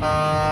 Uh...